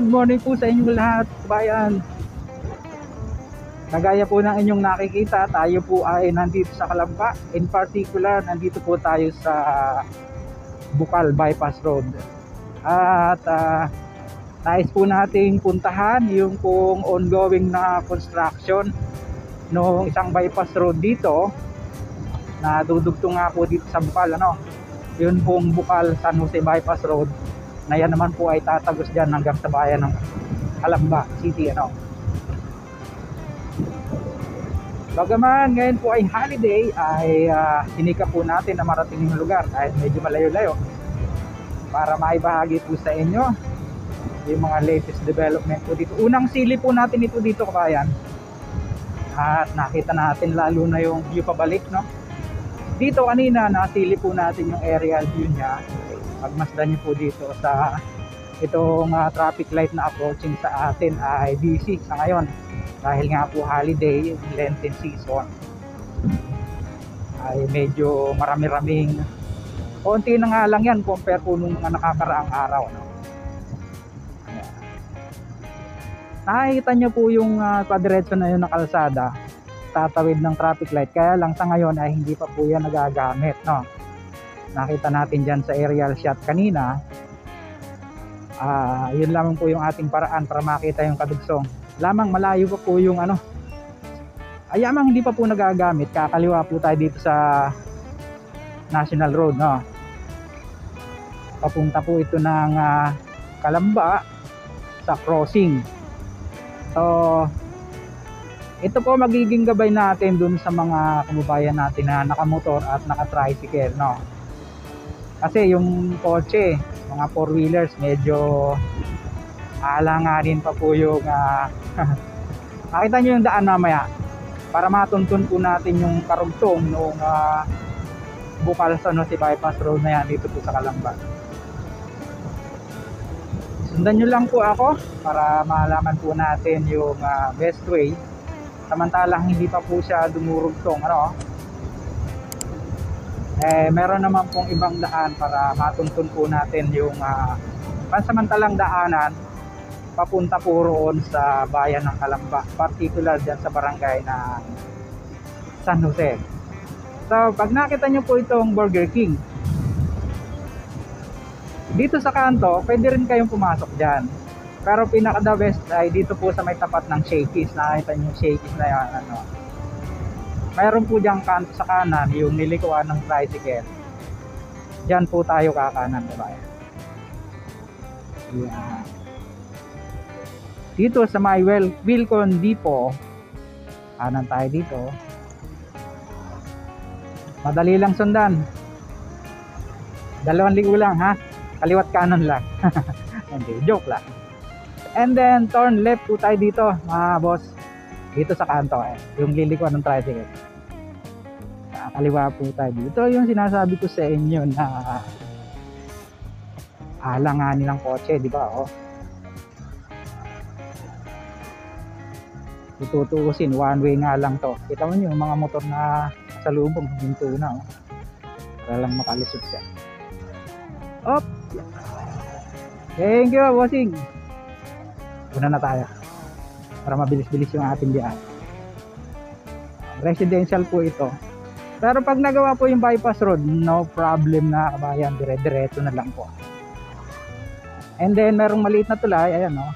Good morning po sa inyong lahat, bayan. Kagaya po ng inyong nakikita, tayo po ay nandito sa Kalamba. In particular, nandito po tayo sa Bukal Bypass Road. At uh, nais po nating puntahan yung pong ongoing na construction ng isang bypass road dito na dudugtong nga po dito sa Bukal ano yun pong Bukal San Jose Bypass Road na yan naman po ay tatagos dyan hanggang sa bayan ng Alamba City ano? Bagaman ngayon po ay holiday ay uh, sinika po natin na marating yung lugar kahit medyo malayo-layo. Para maibahagi po sa inyo yung mga latest development po dito. Unang sili po natin ito dito kabayan. At nakita natin lalo na yung view pabalik no dito kanina nasili po natin yung aerial view niya. Pagmasdan niyo po dito sa itong uh, traffic light na approaching sa atin ay busy sa ngayon. Dahil nga po holiday Lenten season. Ay medyo marami-raming konti na nga lang yan compare po nung mga nakakaraang araw no? nakikita nyo po yung uh, padiretso na yun na kalsada tatawid ng traffic light. Kaya lang sa ngayon ay hindi pa po yan nagagamit no? Nakita natin dyan sa aerial shot kanina. Uh, yun lamang po yung ating paraan para makita yung kadugsong. Lamang malayo pa po yung ano. Ay lamang hindi pa po nagagamit. Kakaliwa po tayo dito sa national road no? Papunta po ito ng uh, Kalamba sa crossing. So ito po magiging gabay natin dun sa mga kababayan natin na nakamotor at naka-tricycle, no? Kasi yung kotse, mga four wheelers, medyo alanganin pa po yung uh, nakita nyo yung daan mamaya para matuntun po natin yung karugtong nung uh, bukal sa no, si bypass road na yan dito po sa Kalamba sundan nyo lang po ako para malaman po natin yung uh, best way samantalang hindi pa po siya dumurugtong ano? Eh meron naman pong ibang daan para matuntun po natin yung uh, pansamantalang daanan papunta po roon sa bayan ng Kalamba particular dyan sa barangay na San Jose. So pag nakita nyo po itong Burger King dito sa kanto pwede rin kayong pumasok dyan pero pinaka the best ay dito po sa may tapat ng Shakey's. Nakita niyo yung Shakey's na yan. Ano. Mayroon po diyang kanto sa kanan yung nilikuan ng tricycle. Diyan po tayo kakanan, diba? Yan. Dito sa may Wil Wilcon Depot, kanan tayo dito. Madali lang sundan. Dalawang ligo lang ha. Kaliwat kanan lang. Hindi, joke lang. And then turn left po tayo dito mga boss. Dito sa kanto eh. Yung lilikuan ng tricycle. Kaliwa po tayo dito. Ito yung sinasabi ko sa inyo na alanganin ng kotse, di ba? Oh. Itutuusin, one way nga lang to. Kita mo yung mga motor na sa lubong, hinto na. Oh. Para lang makalusot siya. Op! Thank you, bossing! Una na tayo. Para mabilis-bilis yung ating diyan residential po ito. Pero pag nagawa po yung bypass road no problem na kabayan. Dire-diretso na lang po. And then merong maliit na tulay. Ayan no.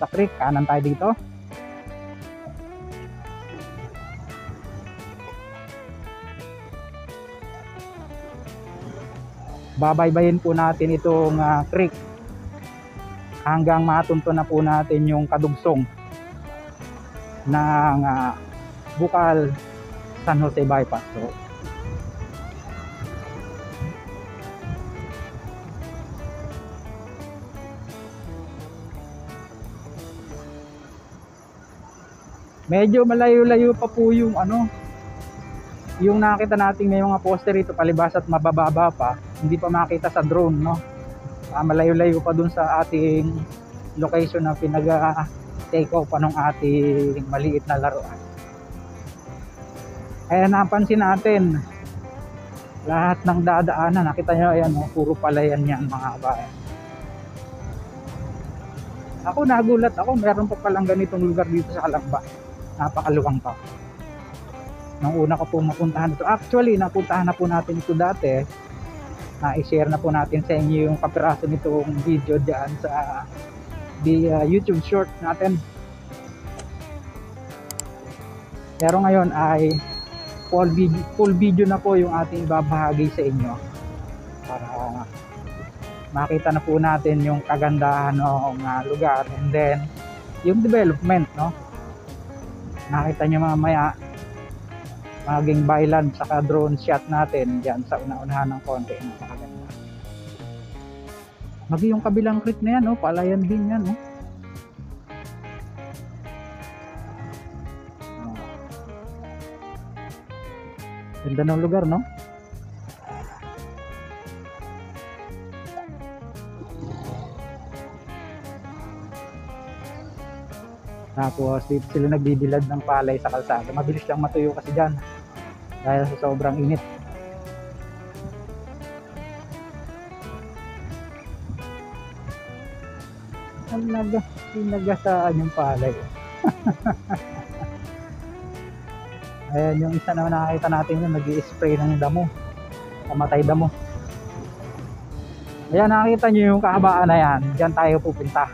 Sa creek kanan tayo dito. Babaybayin po natin itong uh, creek hanggang matunto na po natin yung kadugsong ng uh, Bukal San Jose Bypass Road. Medyo malayo-layo pa po yung ano yung nakita natin may mga poster ito palibas at mabababa pa hindi pa makita sa drone no uh, malayo-layo pa dun sa ating location na pinaga take off pa ng ating maliit na laruan kaya napansin natin lahat ng dadaanan nakita nyo ayan oh, puro palayan yan mga kabayan Ako nagulat ako, meron pa palang ganitong lugar dito sa Kalamba. Napakaluwang pa. Nung una ko po mapuntahan ito. Actually, napuntahan na po natin ito dati. Na i-share na po natin sa inyo yung kapiraso nitong video diyan sa the uh, YouTube short natin. Pero ngayon ay full video, full video na po yung ating ibabahagi sa inyo. Para makita na po natin yung kagandahan ng uh, lugar. And then yung development no? Nakita nyo mamaya maging byland saka drone shot natin dyan sa una-unahan ng konti napakaganda magi yung kabilang creek na yan no palayan din yan no Ganda ng lugar, no? Tapos sila nagbibilad ng palay sa kalsada. Mabilis lang matuyo kasi dyan. Dahil sa sobrang init. Ang naga, nagasaan yung palay. Ayan yung isa naman nakakita natin yung nag spray ng damo. Kamatay damo. Ayan nakikita nyo yung kahabaan na yan. Diyan tayo pupunta.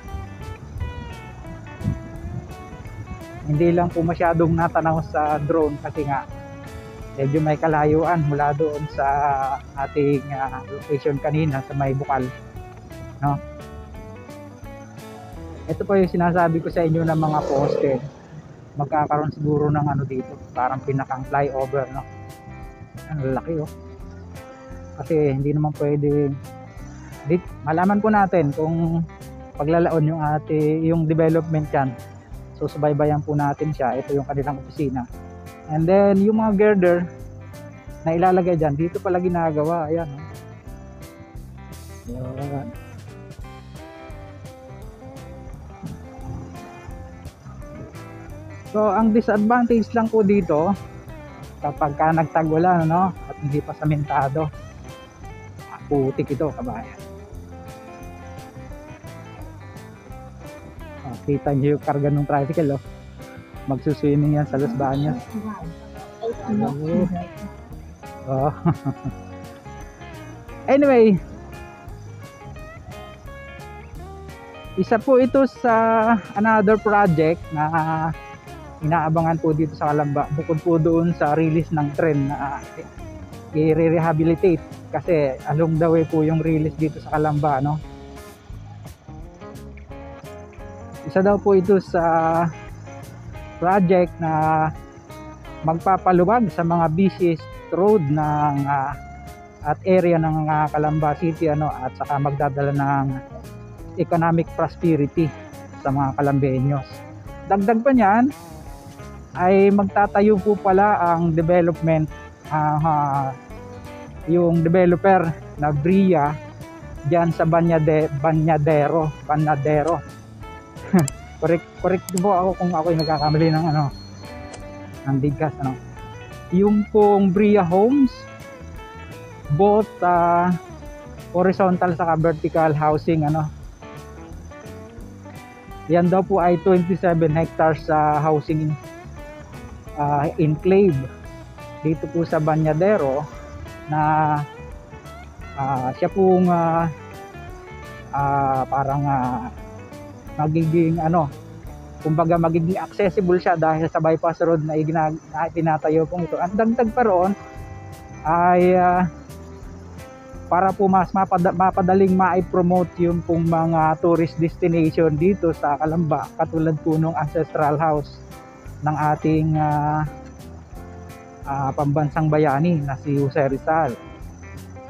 Hindi lang po masyadong natanaw sa drone kasi nga medyo may kalayuan mula doon sa ating uh, location kanina sa may bukal. No? Ito po yung sinasabi ko sa inyo ng mga poste magkakaroon siguro ng ano dito parang pinakang flyover no? Ang laki oh. Kasi hindi naman pwede. Dit, malaman po natin kung paglalaon yung ate yung development yan so subaybayan po natin siya. Ito yung kanilang opisina and then yung mga girder na ilalagay dyan dito pala ginagawa ayan oh. Ayan. So, ang disadvantage lang po dito, kapag ka nagtagulan, no, at hindi pa samentado, putik ito, kabayan. Oh, kita niyo yung karga ng tricycle, oh. Magsuswimming yan sa Los Baños. Oh. anyway, isa po ito sa another project na inaabangan po dito sa Kalamba bukod po doon sa release ng trend na i-rehabilitate kasi along the way po yung release dito sa Kalamba no isa daw po ito sa project na magpapaluwag sa mga busiest road ng uh, at area ng uh, Kalamba City ano at saka magdadala ng economic prosperity sa mga Kalambeños. Dagdag pa niyan, ay magtatayo po pala ang development uh, uh, yung developer na Bria diyan sa Banyade, Banyadero Banyadero correct correct po ako kung ako ay nagkakamali ng ano ng bigkas ano. Yung pong Bria Homes both uh, horizontal saka vertical housing ano. Yan daw po ay 27 hectares sa uh, housing uh, enclave. Dito po sa Banyadero na uh, siya pong uh, uh, parang uh, magiging ano kumbaga magiging accessible siya dahil sa bypass road na, iginag, na tinatayo pong ito. Ang dagdag pa roon ay uh, para po mas mapada, mapadaling ma-promote yung pong mga tourist destination dito sa Kalamba katulad po nung Ancestral House ng ating uh, uh, pambansang bayani na si Jose Rizal.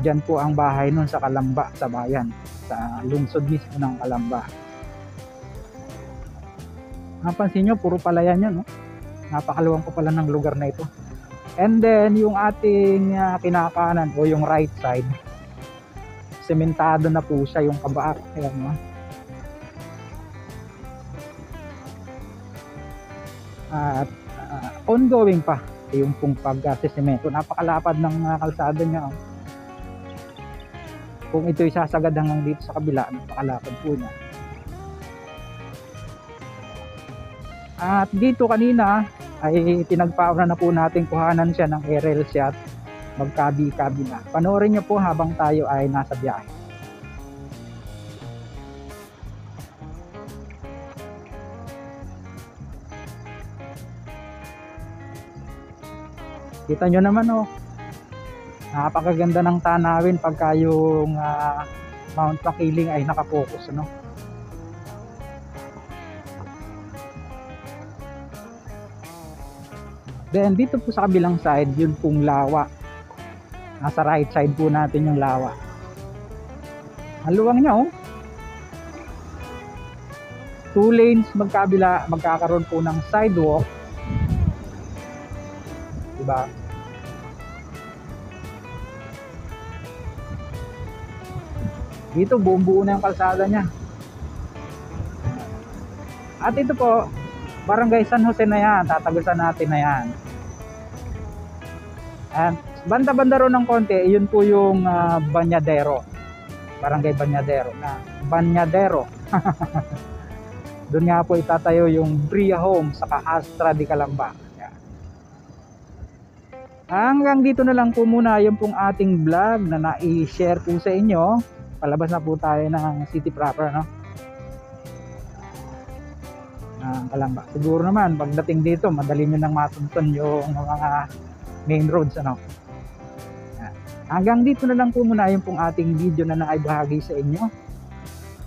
Diyan po ang bahay nun sa Kalamba sa bayan, sa lungsod mismo ng Kalamba. Napansin nyo, puro palayan yan, no? Napakaluwang po pala ng lugar na ito. And then, yung ating uh, kinakanan o yung right side, sementado na po siya yung kabaak. Ayan, no? at uh, ongoing pa yung pong pag-sesemento. Napakalapad ng uh, kalsada niya. Oh. Kung ito isasagad hanggang dito sa kabila, napakalapad po niya. At dito kanina ay pinagpauna na po natin kuhanan siya ng aerial shot magkabi-kabi na. Panoorin niyo po habang tayo ay nasa biyahe. Kita nyo naman oh. Napakaganda ng tanawin pagka yung ah, Mount Makiling ay nakapokus ano. Then dito po sa kabilang side, yun pong lawa. Nasa right side po natin yung lawa. Ang luwang niya oh. Two lanes magkabila, magkakaroon po ng sidewalk. Diba? Dito buong buo na yung kalsada niya. At ito po, Barangay San Jose na yan, tatagusan natin na yan. And banda-banda ro ng konti, yun po yung ah, Banyadero. Barangay Banyadero na Banyadero. Doon nga po itatayo yung Bria Home sa Astra di Calamba. Yan. Hanggang dito na lang po muna yung pong ating vlog na na-share po sa inyo. Palabas na po tayo ng city proper, no? ng Kalamba. Siguro naman pagdating dito, madali nyo nang matunton yung mga main roads ano. Yan. Hanggang dito na lang po muna yung pong ating video na naibahagi sa inyo.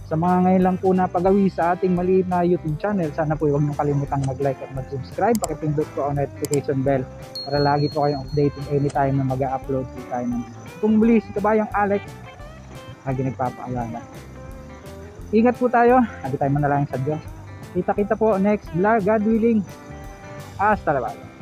Sa mga ngayon lang po na pagawi sa ating maliit na YouTube channel, sana po huwag nyo kalimutang mag-like at mag-subscribe. Pakipindot po ang notification bell para lagi po kayong updated anytime na mag-upload po tayo ng Kung muli si Kabayang Alex, lagi nagpapaalala. Ingat po tayo. Lagi tayo manalangin sa Diyos. Kita-kita po next vlog, God willing. Hasta la bye.